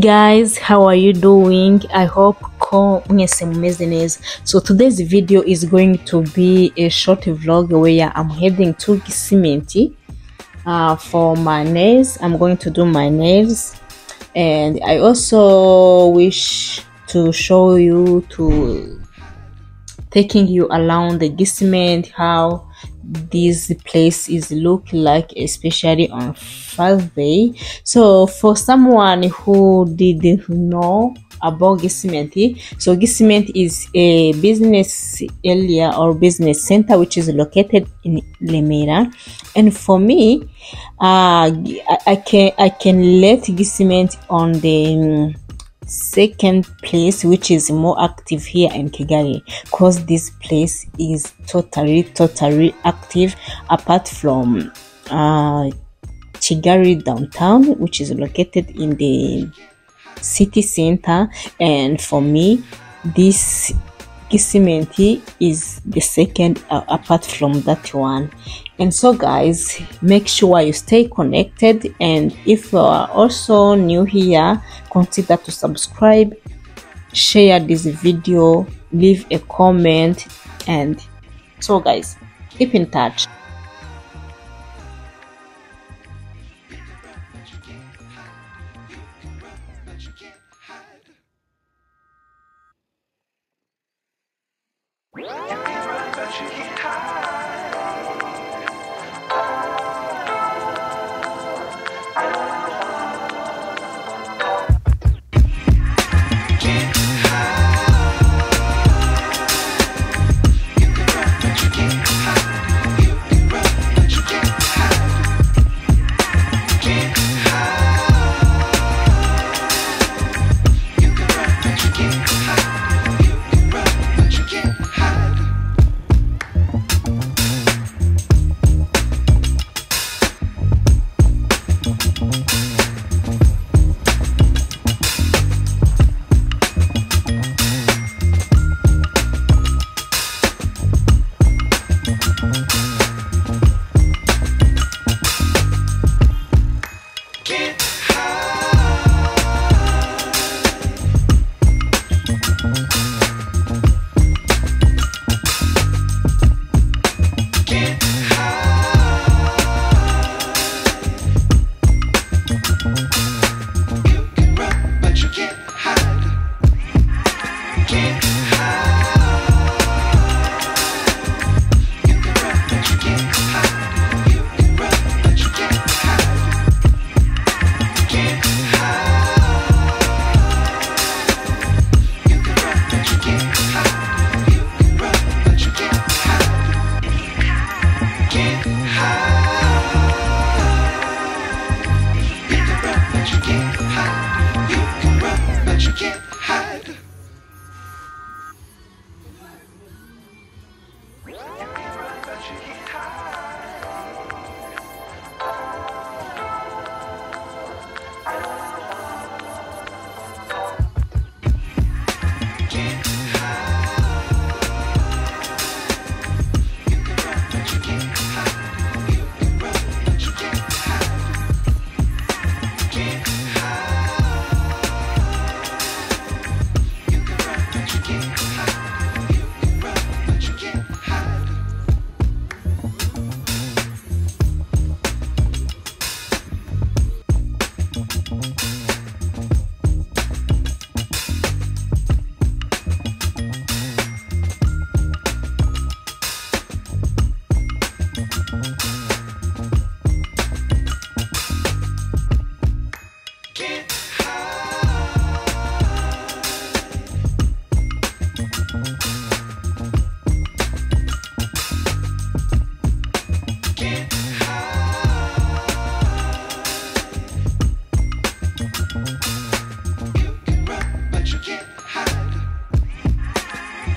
guys how are you doing? I hope mwese mumeze neza so today's video is going to be a short vlog where i'm heading to cement uh, for my nails. I'm going to do my nails. And i also wish to show you to taking you around the Gisimenti, how this place is look like, especially on Thursday. So for someone who didn't know about Gisimenti, so Gisimenti is a business area or business center which is located in Remera, and for me, uh, I, I can I can let Gisimenti on the um, second place which is more active here in Kigali because this place is totally totally active apart from uh, Kigali downtown which is located in the city center. And for me this Gisimenti is the second uh, apart from that one. And so guys make sure you stay connected. And if you are also new here consider to subscribe share this video leave a comment. And so guys keep in touch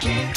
Can't